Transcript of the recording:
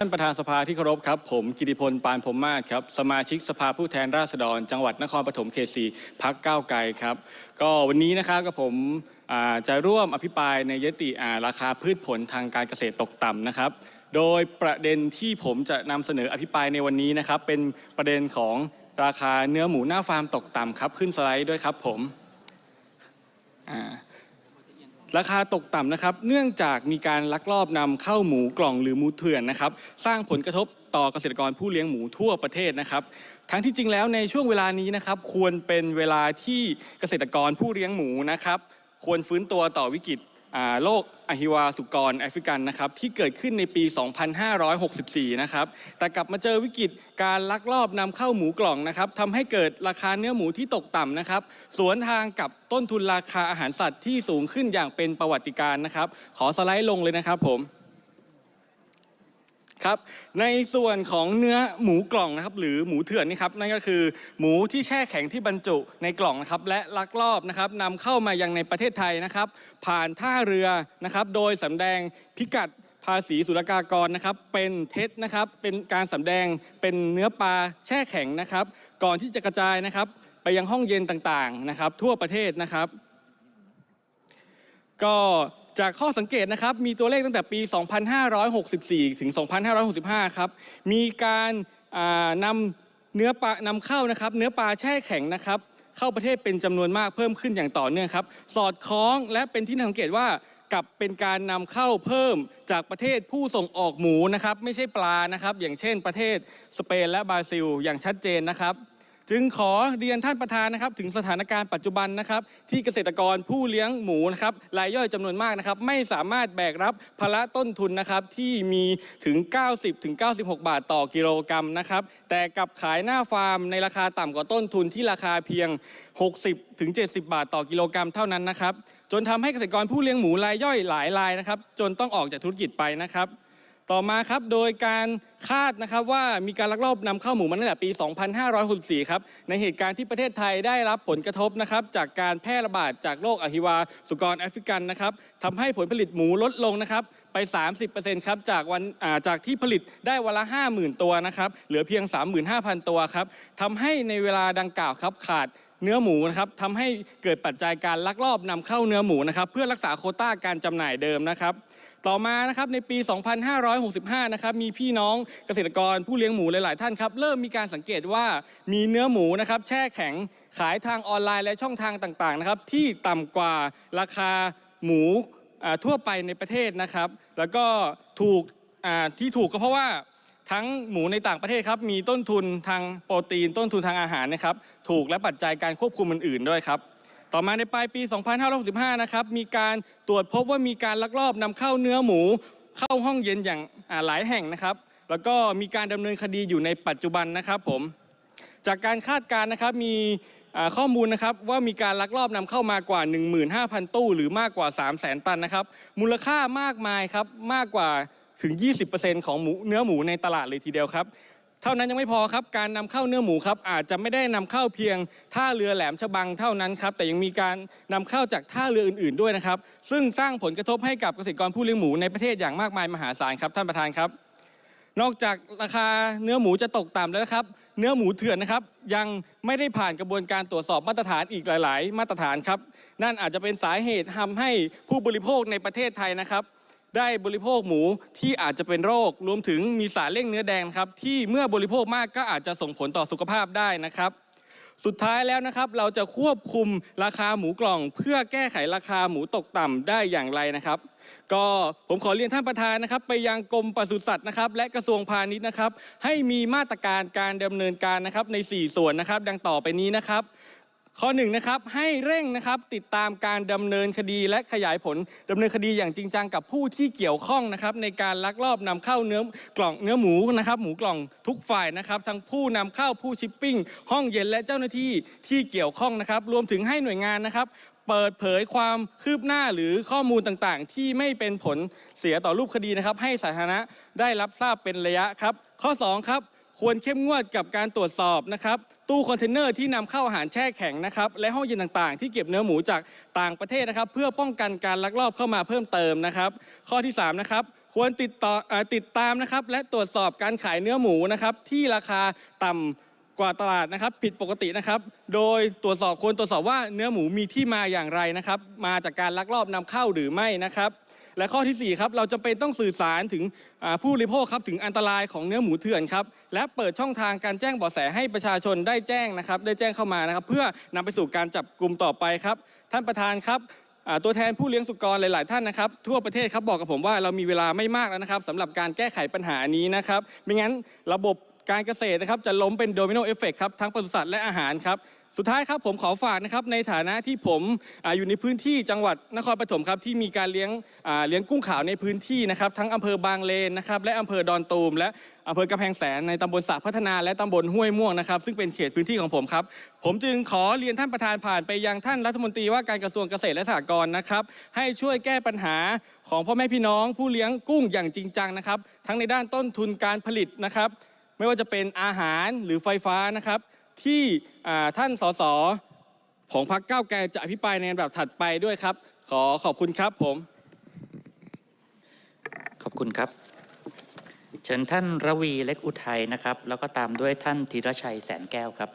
ท่านประธานสภาที่เคารพครับ ผมกิติพลปานพรมมาศครับสมาชิกสภาผู้แทนราษฎร จังหวัดนครปฐมเขตสีพักก้าวไกลครับ ก็วันนี้นะครับกับผมจะร่วมอภิปรายในยติอาราคาพืชผลทางการเกษตรตกต่ำนะครับ โดยประเด็นที่ผมจะนำเสนออภิปรายในวันนี้นะครับ เป็นประเด็นของราคาเนื้อหมูหน้าฟาร์มตกต่ำครับ ขึ้นสไลด์ด้วยครับผมอ่า ราคาตกต่ำนะครับ เนื่องจากมีการลักลอบนำเข้าหมูกล่องหรือหมูเถื่อนนะครับ สร้างผลกระทบต่อเกษตรกรผู้เลี้ยงหมูทั่วประเทศนะครับ ทั้งที่จริงแล้วในช่วงเวลานี้นะครับ ควรเป็นเวลาที่เกษตรกรผู้เลี้ยงหมูนะครับ ควรฟื้นตัวต่อวิกฤต โรคอหิวาสุกรแอฟริกันนะครับที่เกิดขึ้นในปี 2564 นะครับแต่กลับมาเจอวิกฤตการลักลอบนำเข้าหมูกล่องนะครับทำให้เกิดราคาเนื้อหมูที่ตกต่ำนะครับ สวนทางกับต้นทุนราคาอาหารสัตว์ที่สูงขึ้นอย่างเป็นประวัติการณ์นะครับ ขอสไลด์ลงเลยนะครับผม ครับในส่วนของเนื้อหมูกล่องนะครับหรือหมูเถื่อนนี่ครับนั่นก็คือหมูที่แช่แข็งที่บรรจุในกล่องนะครับและลักลอบนะครับนำเข้ามายังในประเทศไทยนะครับ ผ่านท่าเรือนะครับโดยสำแดงพิกัดภาษีศุลกากรนะครับเป็นเท็จนะครับเป็นการสำแดงเป็นเนื้อปลาแช่แข็งนะครับ ก่อนที่จะกระจายนะครับ ไปยังห้องเย็นต่างๆนะครับ ทั่วประเทศนะครับ ก็ จากข้อสังเกตนะครับมีตัวเลขตั้งแต่ปี 2564 ถึง 2565 ครับ มีการนำเนื้อปลานำเข้านะครับ เนื้อปลาแช่แข็งนะครับ เข้าประเทศเป็นจำนวนมากเพิ่มขึ้นอย่างต่อเนื่องครับ สอดคล้องและเป็นที่น่าสังเกตว่ากับเป็นการนำเข้าเพิ่มจากประเทศผู้ส่งออกหมูนะครับ ไม่ใช่ปลานะครับ อย่างเช่นประเทศสเปนและบราซิล อย่างชัดเจนนะครับ จึงขอเรียนท่านประธานนะครับ ถึงสถานการณ์ปัจจุบันนะครับ ที่เกษตรกรผู้เลี้ยงหมูนะครับรายย่อยจำนวนมากนะครับ ไม่สามารถแบกรับภาระต้นทุนนะครับ ที่มีถึง 90ถึง96 บาทต่อกิโลกรัมนะครับ แต่กับขายหน้าฟาร์มในราคาต่ำกว่าต้นทุนที่ราคาเพียง 60ถึง70 บาทต่อกิโลกรัมเท่านั้นนะครับ จนทำให้เกษตรกรผู้เลี้ยงหมูรายย่อยหลายรายนะครับ จนต้องออกจากธุรกิจไปนะครับ ต่อมาครับโดยการคาดนะครับว่ามีการลักลอบนำเข้าหมูมาตั้งแต่ปี 2564 ครับในเหตุการณ์ที่ประเทศไทยได้รับผลกระทบนะครับจากการแพร่ระบาดจากโรคอหิวา สุกรแอฟริกันนะครับทำให้ผลผลิตหมูลดลงนะครับไป 30%ครับจากวันาจากที่ผลิตได้วันละ 50,000 ตัวนะครับเหลือเพียง 35,000 ตัวครับทำให้ในเวลาดังกล่าวครับขาดเนื้อหมูนะครับทำให้เกิดปัจจัยการลักลอบนำเข้าเนื้อหมูนะครับเพื่อรักษาโคต้าการจำหน่ายเดิมนะครับ ต่อมานะครับในปี 2565 นะครับมีพี่น้องเกษตรกรผู้เลี้ยงหมูหลาย ๆ ท่านครับเริ่มมีการสังเกตว่ามีเนื้อหมูนะครับแช่แข็งขายทางออนไลน์และช่องทางต่าง ๆ นะครับที่ต่ำกว่าราคาหมูทั่วไปในประเทศนะครับ แล้วก็ถูกที่ถูกก็เพราะว่าทั้งหมูในต่างประเทศครับมีต้นทุนทางโปรตีนต้นทุนทางอาหารนะครับถูกและปัจจัยการควบคุมอื่น ๆ ด้วยครับ ต่อมาในปลายปี 2565 นะครับ มีการตรวจพบว่ามีการลักลอบนำเข้าเนื้อหมู เข้าห้องเย็นอย่างหลายแห่งนะครับ แล้วก็มีการดำเนินคดีอยู่ในปัจจุบันนะครับผม จากการคาดการณ์นะครับมีข้อมูลนะครับว่ามีการลักลอบนำเข้ามากว่า 15,000 ตู้ หรือมากกว่า 300,000 ตันนะครับ มูลค่ามากมายครับมากกว่าถึง 20%ของหมูเนื้อหมูในตลาดเลยทีเดียวครับ ท่านั้นยังไม่พอครับการนำเข้าเนื้อหมูครับอาจจะไม่ได้นำเข้าเพียงท่าเรือแหลมฉบังเท่านั้นครับแต่ยังมีการนำเข้าจากท่าเรืออื่น ๆด้วยนะครับซึ่งสร้างผลกระทบให้กับเกษตรกรผู้เลี้ยงหมูในประเทศอย่างมากมายมหาศาลครับท่านประธานครับ นอกจากราคาเนื้อหมูจะตกต่ำแล้วนะครับ เนื้อหมูเถื่อนนะครับยังไม่ได้ผ่านกระบวนการตรวจสอบมาตรฐานอีกหลาย ๆ มาตรฐานครับนั่นอาจจะเป็นสาเหตุทำให้ผู้บริโภคในประเทศไทยนะครับ ได้บริโภคหมูที่อาจจะเป็นโรค รวมถึงมีสารเร่งเนื้อแดงครับที่เมื่อบริโภคมากก็อาจจะส่งผลต่อสุขภาพได้นะครับ สุดท้ายแล้วนะครับ เราจะควบคุมราคาหมูกล่อง เพื่อแก้ไขราคาหมูตกต่ำได้อย่างไรนะครับ ก็ผมขอเรียนท่านประธานนะครับ ไปยังกรมปศุสัตว์นะครับ และกระทรวงพาณิชย์นะครับ ให้มีมาตรการการดำเนินการนะครับใน 4 ส่วนนะครับ ดังต่อไปนี้นะครับ ข้อหนึ่งนะครับให้เร่งนะครับติดตามการดำเนินคดีและขยายผลดำเนินคดีอย่างจริงจังกับผู้ที่เกี่ยวข้องนะครับในการลักลอบนำเข้าเนื้อกล่องเนื้อหมูนะครับหมูกล่องทุกฝ่ายนะครับทั้งผู้นำเข้าผู้ชิปปิ้ง ห้องเย็นและเจ้าหน้าที่ที่เกี่ยวข้องนะครับรวมถึงให้หน่วยงานนะครับเปิดเผยความคืบหน้าหรือข้อมูลต่างๆ ที่ไม่เป็นผลเสียต่อรูปคดีนะครับให้สาธารณะได้รับทราบเป็นระยะครับ ข้อสองครับ ควรเข้มงวดกับการตรวจสอบนะครับตู้คอนเทนเนอร์ที่นำเข้าอาหารแช่แข็งนะครับและห้องเย็นต่างๆ ที่เก็บเนื้อหมูจากต่างประเทศนะครับ เพื่อป้องกันการลักลอบเข้ามาเพิ่มเติมนะครับ ข้อที่สามนะครับควรติดต่ออติดตามนะครับและตรวจสอบการขายเนื้อหมูนะครับที่ราคาต่ำกว่าตลาดนะครับผิดปกตินะครับ โดยตรวจสอบควรตรวจสอบว่าเนื้อหมูมีที่มาอย่างไรนะครับ มาจากการลักลอบนำเข้าหรือไม่นะครับ และข้อที่ 4 ครับ เราจำเป็นต้องสื่อสารถึงผู้บริโภคครับถึงอันตรายของเนื้อหมูเถื่อนครับ และเปิดช่องทางการแจ้งเบาะแสให้ประชาชนได้แจ้งนะครับ ได้แจ้งเข้ามานะครับ เพื่อนำไปสู่การจับกลุ่มต่อไปครับ ท่านประธานครับตัวแทนผู้เลี้ยงสุกรหลาย ๆ ท่านนะครับ ทั่วประเทศครับบอกกับผมว่าเรามีเวลาไม่มากแล้วนะครับสำหรับการแก้ไขปัญหานี้นะครับไม่งั้นระบบ การเกษตรนะครับจะล้มเป็น domino effect ครับทั้งปศุสัตว์และอาหารครับสุดท้ายครับผมขอฝากนะครับในฐานะที่ผมออยู่ในพื้นที่จังหวัดนครปฐมครับที่มีการเลี้ยงเลี้ยงกุ้งขาวในพื้นที่นะครับทั้งอำเภอบางเลนนะครับและอำเภอดอนตูม และอำเภอกำแพงแสนในตำบลสระพัฒนาและตำบลห้วยม่วงนะครับซึ่งเป็นเขตพื้นที่ของผมครับผมจึงขอเรียนท่านประธานผ่านไปยังท่านรัฐมนตรีว่าการกระทรวงเกษตรและสหกรณ์นะครับให้ช่วยแก้ปัญหาของพ่อแม่พี่น้อง ผู้เลี้ยงกุ้งอย่างจริงจังนะครับทั้งในด้านต้นทุนการผลิตนะครับ ไม่ว่าจะเป็นอาหารหรือไฟฟ้านะครับ ที่ท่านสสของพรรคก้าวไกลจะอภิปรายในลำดับถัดไปด้วยครับ ขอขอบคุณครับผม ขอบคุณครับ เชิญท่านระวีเล็กอุทัยนะครับ แล้วก็ตามด้วยท่านธีรชัยแสนแก้วครับ